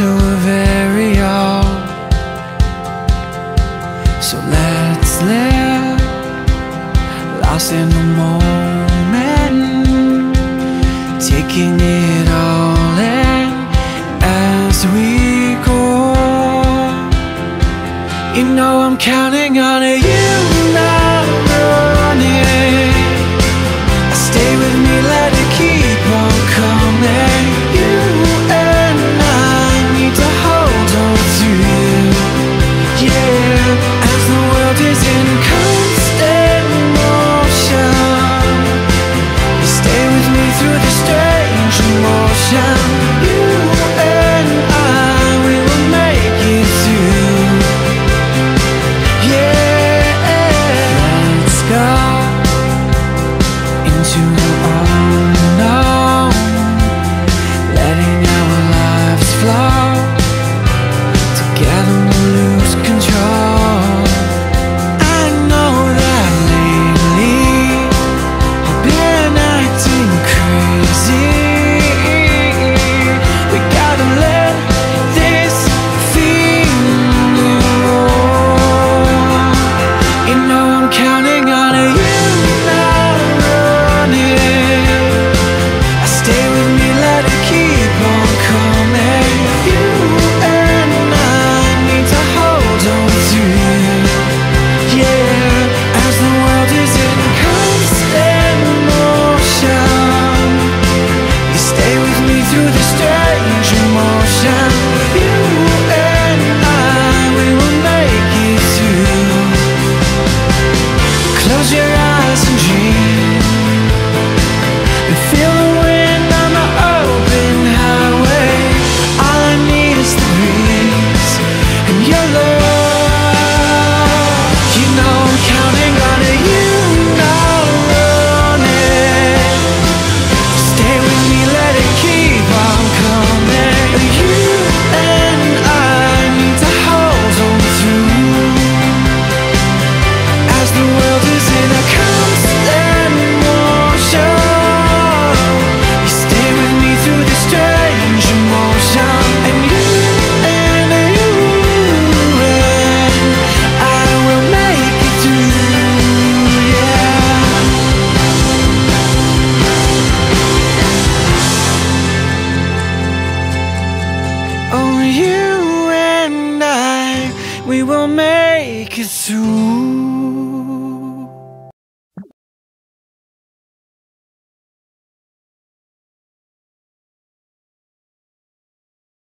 to a very old So let's live Lost in the moment Taking it all in As we go. You know I'm counting on you. down. we will make it through